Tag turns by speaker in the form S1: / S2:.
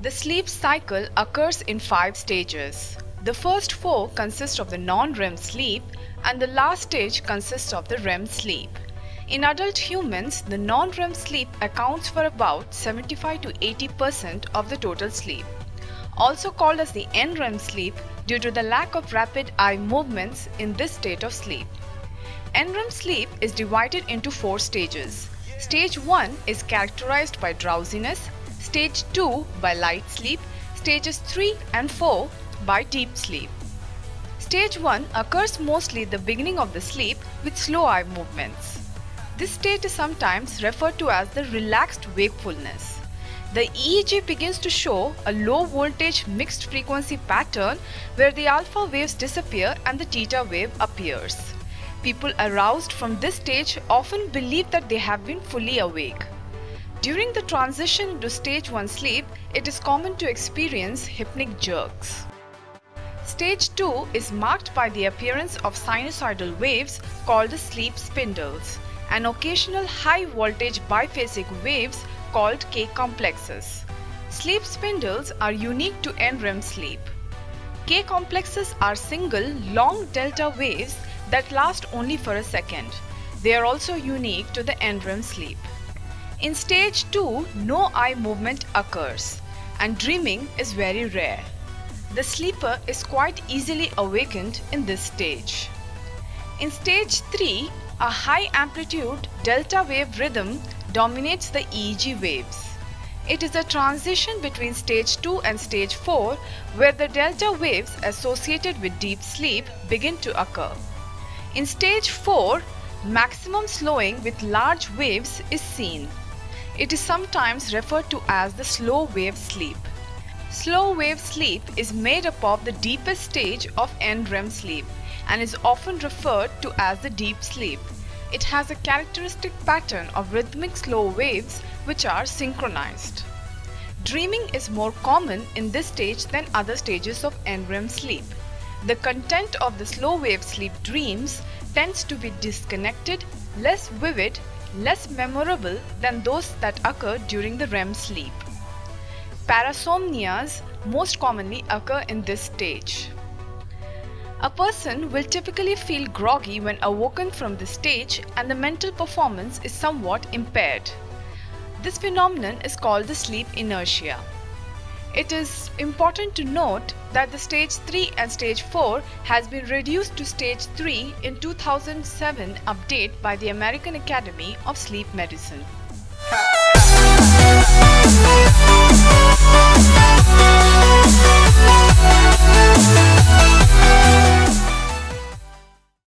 S1: The sleep cycle occurs in five stages. The first four consist of the non-REM sleep and the last stage consists of the REM sleep. In adult humans, the non-REM sleep accounts for about 75 to 80% of the total sleep. Also called as the NREM sleep due to the lack of rapid eye movements in this state of sleep. NREM sleep is divided into four stages. Stage 1 is characterized by drowsiness, stage 2 by light sleep, stages 3 and 4 by deep sleep. Stage 1 occurs mostly the beginning of the sleep with slow eye movements. This state is sometimes referred to as the relaxed wakefulness. The EEG begins to show a low voltage mixed frequency pattern where the alpha waves disappear and the theta wave appears. People aroused from this stage often believe that they have been fully awake. During the transition to stage 1 sleep, it is common to experience hypnic jerks. Stage 2 is marked by the appearance of sinusoidal waves called the sleep spindles and occasional high voltage biphasic waves called K complexes. Sleep spindles are unique to NREM sleep. K complexes are single long delta waves that last only for a second. They are also unique to the NREM sleep. In stage 2, no eye movement occurs and dreaming is very rare. The sleeper is quite easily awakened in this stage. In stage 3, a high amplitude delta wave rhythm dominates the EEG waves. It is a transition between stage 2 and stage 4 where the delta waves associated with deep sleep begin to occur. In stage 4, maximum slowing with large waves is seen. It is sometimes referred to as the slow wave sleep. Slow wave sleep is made up of the deepest stage of NREM sleep and is often referred to as the deep sleep. It has a characteristic pattern of rhythmic slow waves which are synchronized. Dreaming is more common in this stage than other stages of NREM sleep. The content of the slow wave sleep dreams tends to be disconnected, less vivid, less memorable than those that occur during the REM sleep. Parasomnias most commonly occur in this stage. A person will typically feel groggy when awoken from this stage and the mental performance is somewhat impaired. This phenomenon is called the sleep inertia. It is important to note that the stage 3 and stage 4 has been reduced to stage 3 in 2007 update by the American Academy of Sleep Medicine.